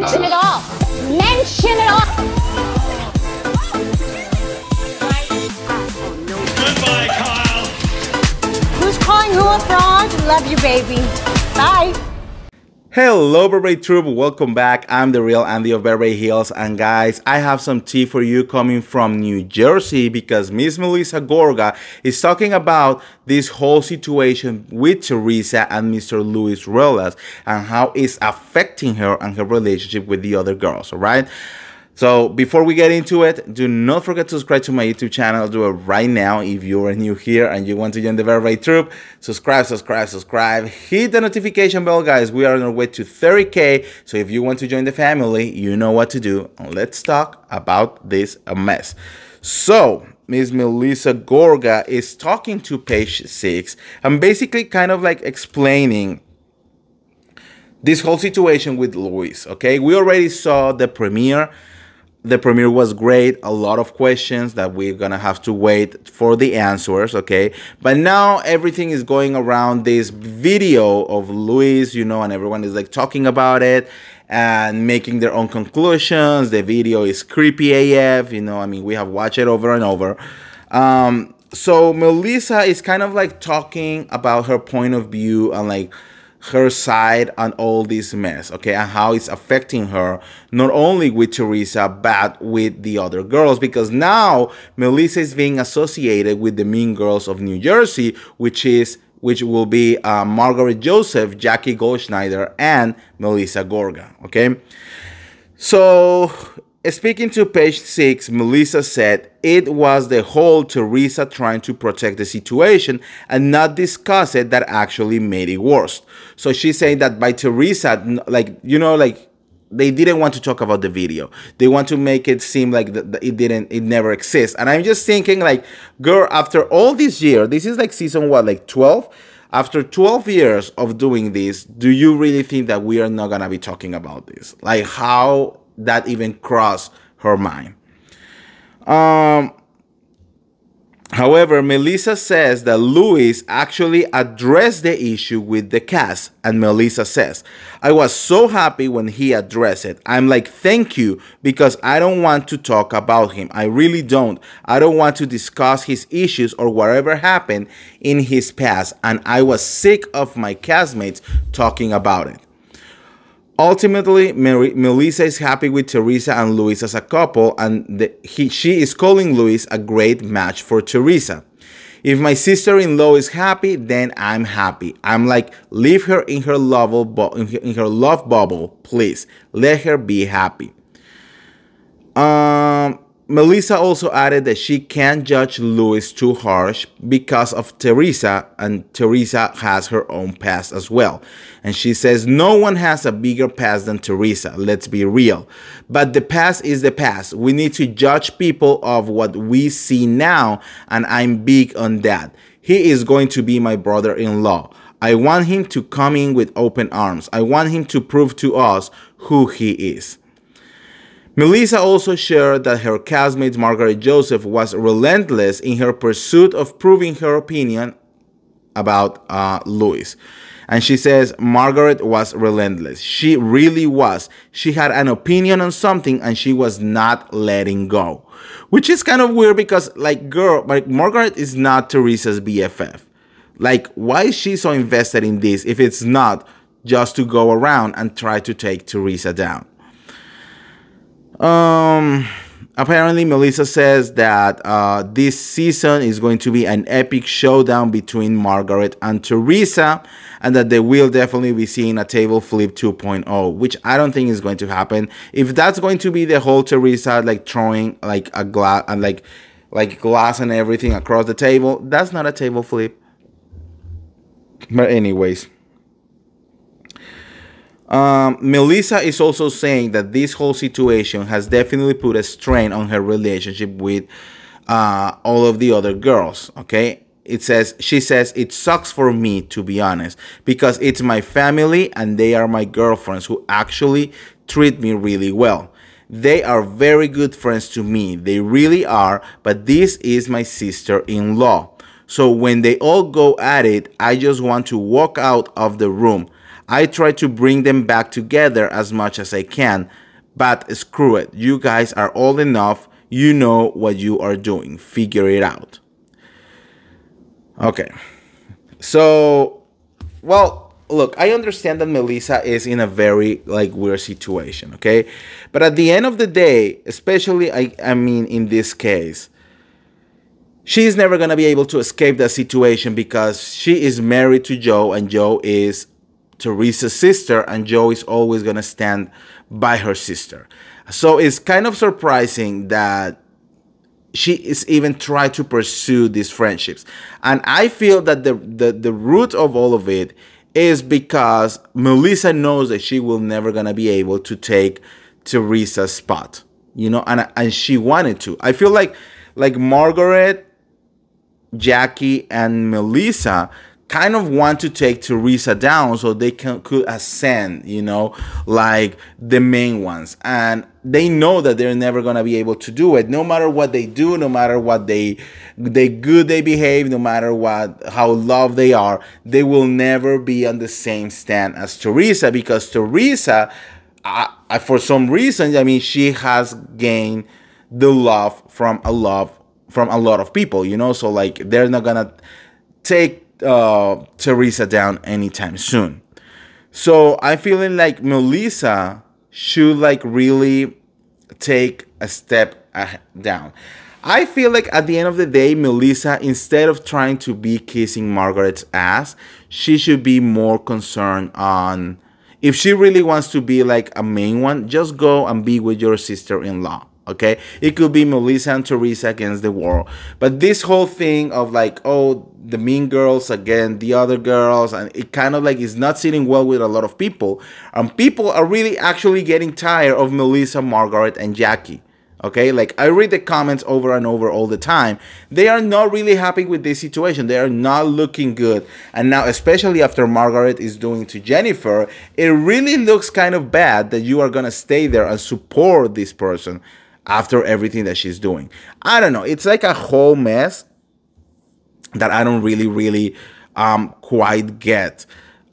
Mention it all. Mention it all. Goodbye, Kyle. Who's calling who a fraud? Love you, baby. Bye. Hello, Beverly Troop. Welcome back. I'm the real Andy of Beverly Hills. And guys, I have some tea for you coming from New Jersey because Miss Melissa Gorga is talking about this whole situation with Teresa and Mr. Luis Ruelas and how it's affecting her and her relationship with the other girls. All right. So before we get into it, do not forget to subscribe to my YouTube channel. Do it right now if you are new here and you want to join the Very Troop. Subscribe, subscribe, subscribe. Hit the notification bell, guys. We are on our way to 30k. So if you want to join the family, you know what to do. Let's talk about this mess. So Ms. Melissa Gorga is talking to page six and basically kind of like explaining this whole situation with Luis. Okay, we already saw the premiere the premiere was great a lot of questions that we're gonna have to wait for the answers okay? But now everything is going around this video of luis you know and everyone is like talking about it and making their own conclusions. The video is creepy af you know i mean we have watched it over and over. Um, so melissa is kind of like talking about her point of view and like her side on all this mess, okay, and how it's affecting her, not only with Teresa, but with the other girls, because now Melissa is being associated with the Mean Girls of New Jersey, which is which will be uh, Margaret Joseph, Jackie Goldschneider, and Melissa Gorga, okay? So Speaking to page six, Melissa said it was the whole Teresa trying to protect the situation and not discuss it that actually made it worse. So she's saying that by Teresa, like, you know, like they didn't want to talk about the video. They want to make it seem like it didn't, it never exists. And I'm just thinking, like, girl, after all this year, this is like season what, like 12? After 12 years of doing this, do you really think that we are not gonna be talking about this? Like, how that even crossed her mind. Um, However, Melissa says that Luis actually addressed the issue with the cast, and Melissa says, I was so happy when he addressed it. I'm like, thank you, because I don't want to talk about him. I really don't. I don't want to discuss his issues or whatever happened in his past, and I was sick of my castmates talking about it. Ultimately, Mary, Melissa is happy with Teresa and Luis as a couple, and the, he, she is calling Luis a great match for Teresa. If my sister-in-law is happy, then I'm happy. I'm like, leave her in her love, in her love bubble, please. Let her be happy. Um, Melissa also added that she can't judge Luis too harsh because of Teresa, and Teresa has her own past as well. And she says no one has a bigger past than Teresa, let's be real. But the past is the past. We need to judge people of what we see now, and I'm big on that. He is going to be my brother in law. I want him to come in with open arms. I want him to prove to us who he is. Melissa also shared that her castmate Margaret Joseph was relentless in her pursuit of proving her opinion about uh, Luis. And she says Margaret was relentless. She really was. She had an opinion on something and she was not letting go. Which is kind of weird because, like, girl, like, Margaret is not Teresa's BFF. Like, why is she so invested in this if it's not just to go around and try to take Teresa down? Um, apparently, Melissa says that uh, this season is going to be an epic showdown between Margaret and Teresa, and that they will definitely be seeing a table flip 2.0, which I don't think is going to happen. If that's going to be the whole Teresa like throwing like a glass and like like glass and everything across the table, that's not a table flip. But anyways. Um, Melissa is also saying that this whole situation has definitely put a strain on her relationship with uh, all of the other girls. Okay, it says she says it sucks for me to be honest because it's my family and they are my girlfriends who actually treat me really well. They are very good friends to me. They really are, but this is my sister-in-law. So when they all go at it, I just want to walk out of the room. I try to bring them back together as much as I can. But screw it. You guys are old enough. You know what you are doing. Figure it out. Okay. So, well, look, I understand that Melissa is in a very like weird situation, okay? But at the end of the day, especially I I mean in this case, she's never going to be able to escape that situation because she is married to Joe and Joe is Teresa's sister and Joe is always going to stand by her sister. So it's kind of surprising that she is even trying to pursue these friendships. And I feel that the, the, the root of all of it is because Melissa knows that she will never gonna be able to take Teresa's spot. You know, and and she wanted to. I feel like like Margaret, Jackie, and Melissa kind of want to take Teresa down so they can could ascend, you know, like the main ones. And they know that they're never gonna be able to do it, no matter what they do, no matter what they they good they behave, no matter what how loved they are, they will never be on the same stand as Teresa because Teresa, uh, for some reason, I mean, she has gained the love from a love from a lot of people, you know. So like they're not gonna take uh, Teresa down anytime soon. So I'm feeling like Melissa should like really take a step down. I feel like at the end of the day, Melissa, instead of trying to be kissing Margaret's ass, she should be more concerned on if she really wants to be like a main one, just go and be with your sister in law okay? It could be melissa and teresa against the world. But this whole thing of like oh the mean girls again the other girls and it kind of like is not sitting well with a lot of people. And people are really actually getting tired of melissa margaret and jackie okay? Like i read the comments over and over all the time. They are not really happy with this situation. They are not looking good. And now especially after margaret is doing to jennifer it really looks kind of bad that you are gonna stay there and support this person after everything that she's doing. I don't know. It's like a whole mess that I don't really, really um, quite get.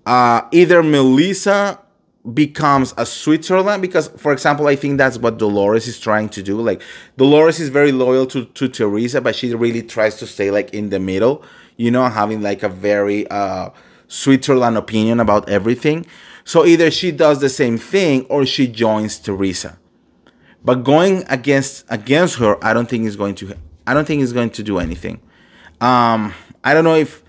Uh, either Melissa becomes a Switzerland because, for example, I think that's what Dolores is trying to do. Like Dolores is very loyal to to Teresa, but she really tries to stay like in the middle. You know, having like a very uh, Switzerland opinion about everything. So either she does the same thing or she joins Teresa. But going against against her, I don't think is going to I don't think is going to do anything. Um, I don't know if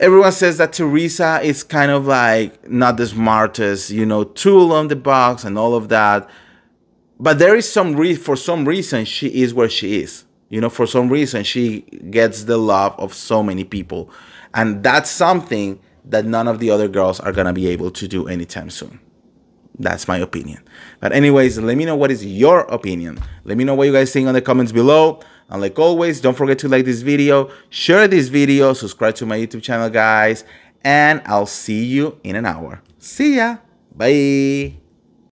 everyone says that Teresa is kind of like not the smartest, you know, tool on the box and all of that. But there is some re- for some reason she is where she is. You know, for some reason she gets the love of so many people. And that's something that none of the other girls are going to be able to do anytime soon. That's my opinion. But anyways, let me know what is your opinion. Let me know what you guys think on the comments below. And like always, don't forget to like this video, share this video, subscribe to my YouTube channel, guys. And I'll see you in an hour. See ya. Bye.